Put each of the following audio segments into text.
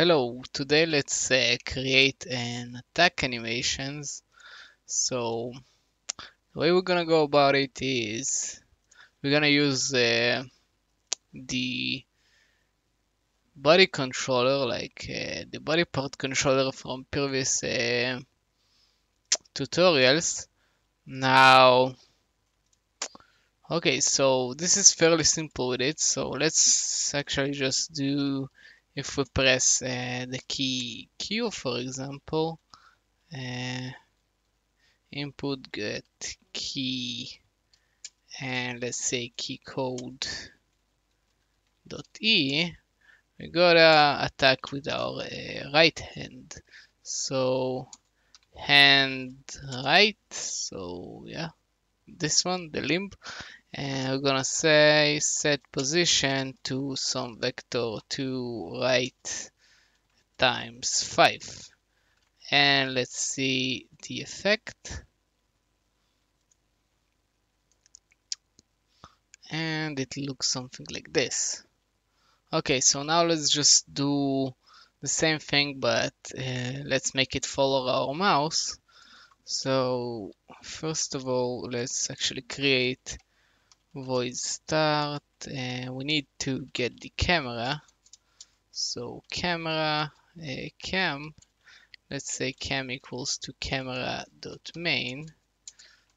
hello, today let's uh, create an attack animations. So the way we're gonna go about it is we're gonna use uh, the body controller like uh, the body part controller from previous uh, tutorials. Now okay so this is fairly simple with it so let's actually just do if we press uh, the key Q for example uh, input get key and let's say key code dot e we gotta attack with our uh, right hand. So hand right so yeah this one the limb and we're gonna say set position to some vector to right times 5 and let's see the effect. And it looks something like this. Okay so now let's just do the same thing but uh, let's make it follow our mouse. So first of all let's actually create void start and we need to get the camera. So camera uh, cam let's say cam equals to camera dot main.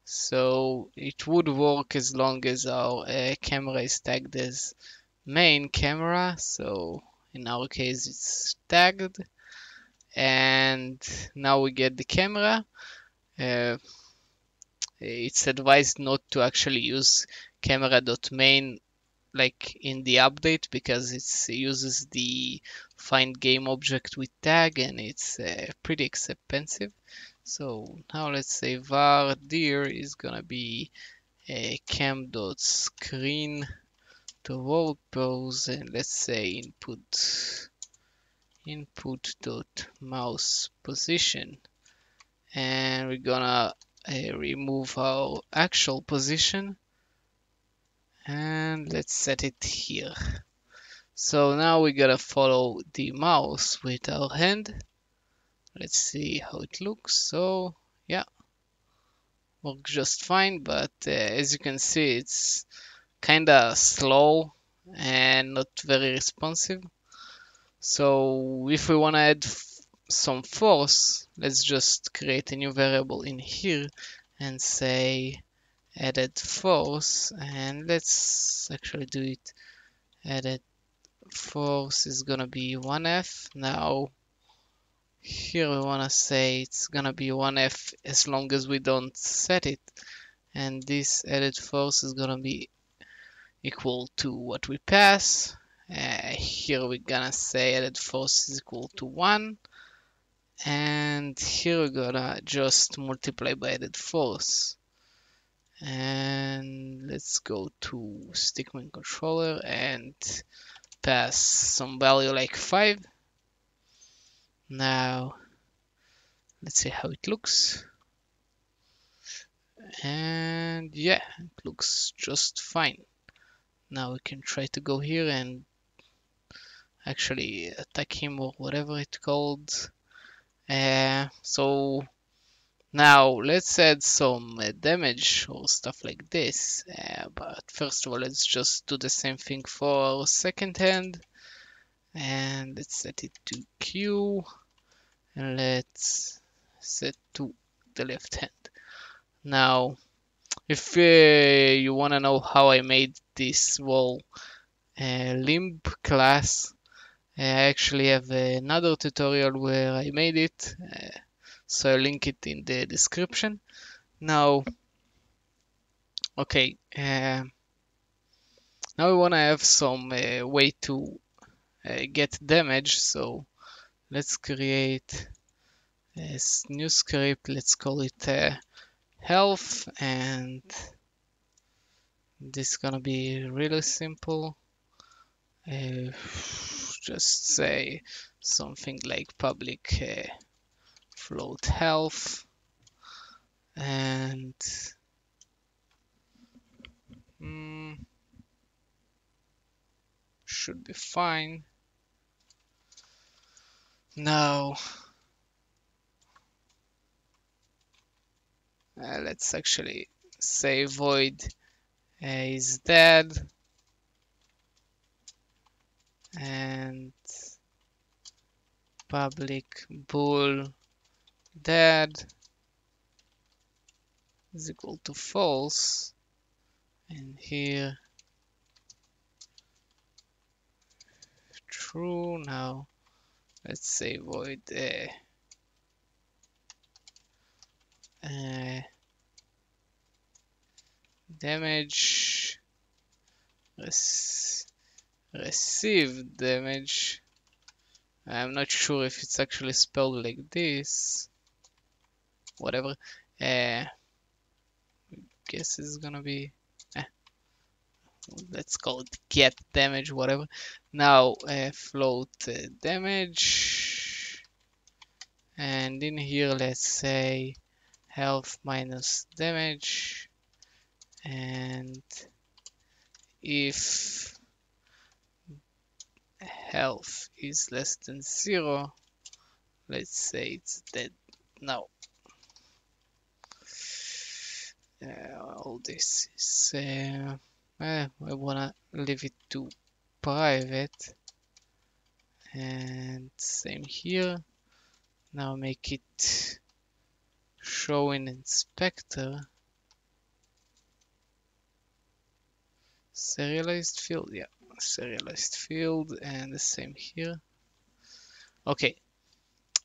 So it would work as long as our uh, camera is tagged as main camera. So in our case it's tagged. And now we get the camera. Uh, it's advised not to actually use camera.main like in the update because it uses the find game object with tag and it's uh, pretty expensive. So now let's say var dir is gonna be a cam.screen to world pose and let's say input input dot mouse position. And we're gonna uh, remove our actual position. And let's set it here. So now we gotta follow the mouse with our hand. Let's see how it looks. So yeah works just fine but uh, as you can see it's kinda slow and not very responsive. So if we want to add some force let's just create a new variable in here and say added force and let's actually do it. Added force is gonna be 1f now here we want to say it's gonna be 1f as long as we don't set it. And this added force is gonna be equal to what we pass. Uh, here we're gonna say added force is equal to 1 and here we're gonna just multiply by added force and let's go to stickman controller and pass some value like 5 now let's see how it looks. And yeah it looks just fine. Now we can try to go here and actually attack him or whatever it's called uh, so now let's add some uh, damage or stuff like this. Uh, but first of all let's just do the same thing for second hand. And let's set it to Q. And let's set to the left hand. Now if uh, you want to know how I made this wall uh, limb class I actually have another tutorial where I made it uh, so I'll link it in the description. Now okay uh, now we want to have some uh, way to get damage so let's create a new script. Let's call it health and this is gonna be really simple uh, just say something like public uh, float health and mm, should be fine. Now, uh, let's actually say void is dead and public bool dead is equal to false. And here true. Now let's say void uh, uh, damage res receive damage. I'm not sure if it's actually spelled like this. Whatever. Uh, guess it's gonna be eh. let's call it get damage whatever. Now uh, float uh, damage. And in here let's say health minus damage. And if health is less than zero. Let's say it's dead now. Uh, all this is uh, I wanna leave it to private. And same here. Now make it show in inspector. Serialized field yeah serialized field and the same here. Okay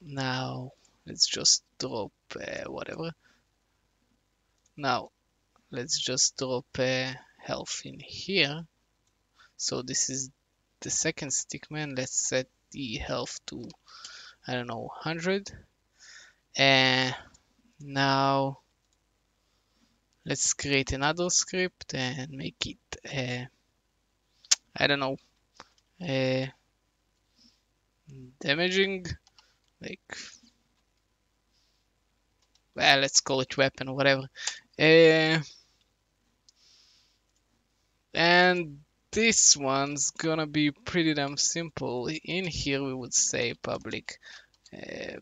now let's just drop uh, whatever. Now let's just drop uh, health in here. So this is the second stickman let's set the health to I don't know 100 and now let's create another script and make it uh, I don't know. Uh, damaging like well let's call it weapon whatever. Uh, and this one's gonna be pretty damn simple. In here we would say public uh,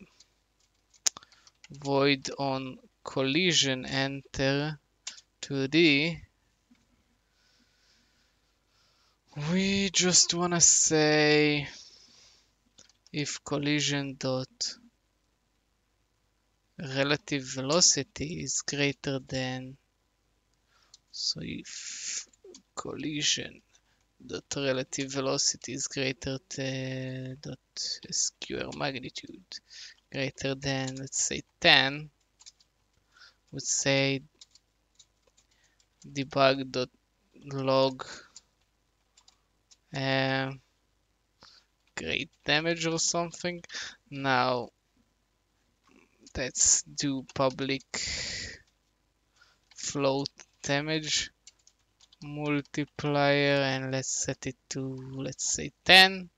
void on collision enter 2d we just wanna say if collision dot relative velocity is greater than so if collision dot relative velocity is greater than dot square magnitude greater than let's say 10 would say debug dot log uh, great damage or something. Now let's do public float damage multiplier and let's set it to let's say 10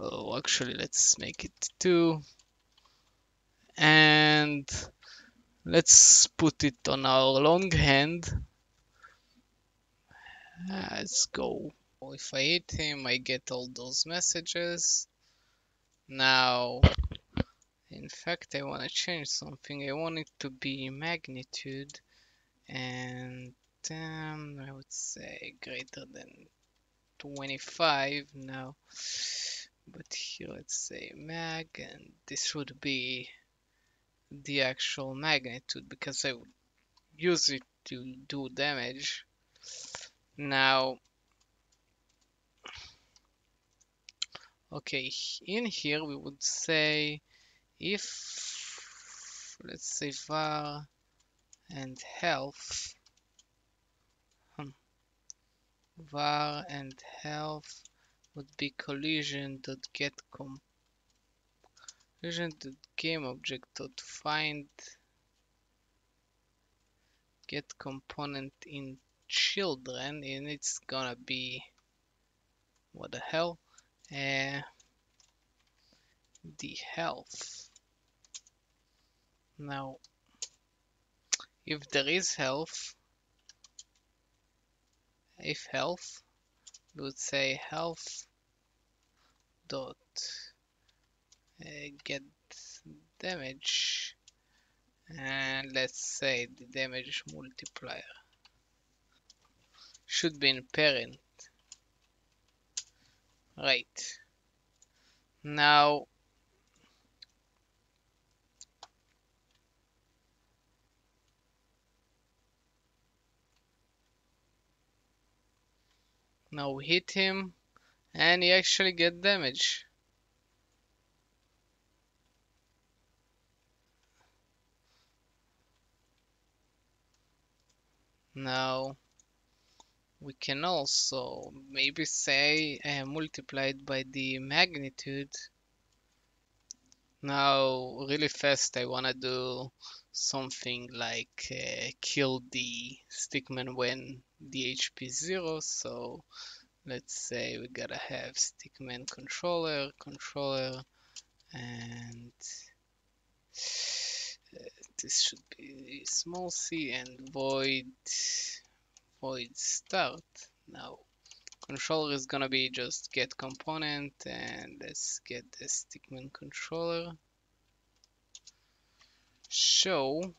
oh actually let's make it 2 and let's put it on our long hand let's go if I hit him I get all those messages. Now in fact I want to change something. I want it to be magnitude and um, I would say greater than 25 now. But here let's say mag and this would be the actual magnitude because I would use it to do damage. Now okay in here we would say if let's say var and health hmm, var and health would be collision dot get com collision dot game object dot find get component in children and it's gonna be what the hell uh, the health. Now if there is health if health we would say health dot uh, get damage. And let's say the damage multiplier should be in parent right. Now now we hit him and he actually get damage. Now we can also maybe say uh, multiplied by the magnitude. Now really fast I wanna do something like uh, kill the stickman when the HP is zero. So let's say we gotta have stickman controller controller and uh, this should be small c and void void start. Now controller is gonna be just get component and let's get the stickman controller. Show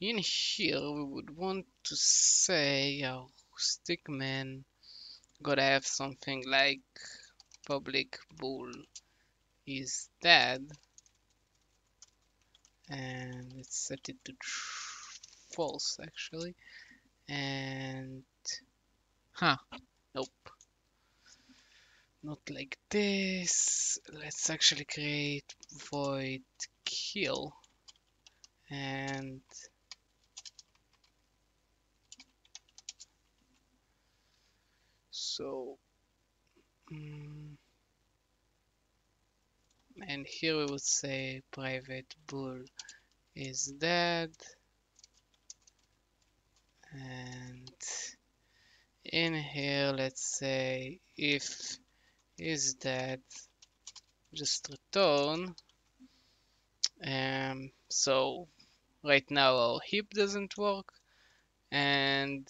in here we would want to say our stickman gotta have something like public bool is dead. And let's set it to false actually. And huh nope. Not like this. Let's actually create void kill. And so mm, and here we would say private bool is dead and in here let's say if is dead just return um, so right now our heap doesn't work. And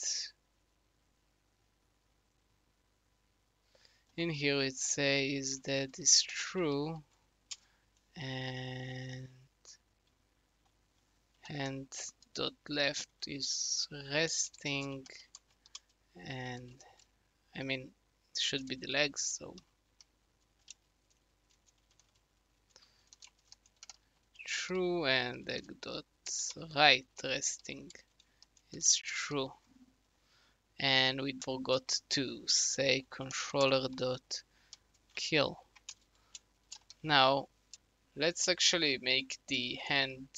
in here it says is that is true. And and dot left is resting and I mean it should be the legs so. True and the dot right resting is true. And we forgot to say controller dot kill. Now let's actually make the hand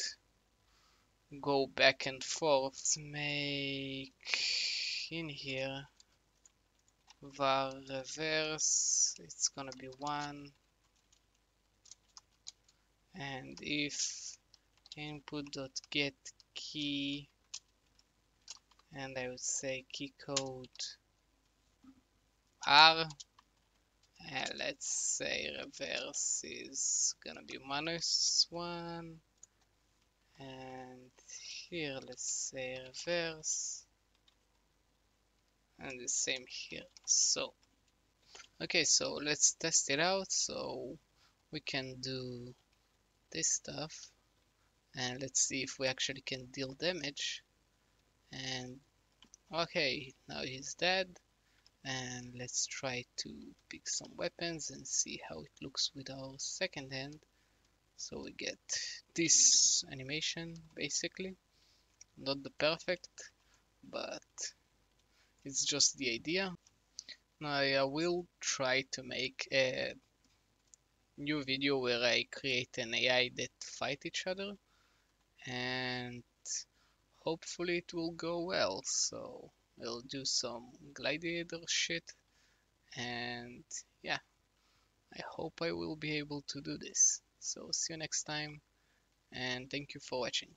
go back and forth make in here var reverse it's gonna be one. And if input dot get key and I would say key code R and let's say reverse is gonna be minus one and here let's say reverse. And the same here. So okay so let's test it out. So we can do this stuff. And let's see if we actually can deal damage. And okay now he's dead. And let's try to pick some weapons and see how it looks with our second hand so we get this animation basically. Not the perfect but it's just the idea. Now I will try to make a new video where I create an AI that fight each other and hopefully it will go well. So I'll do some gladiator shit and yeah I hope I will be able to do this so see you next time and thank you for watching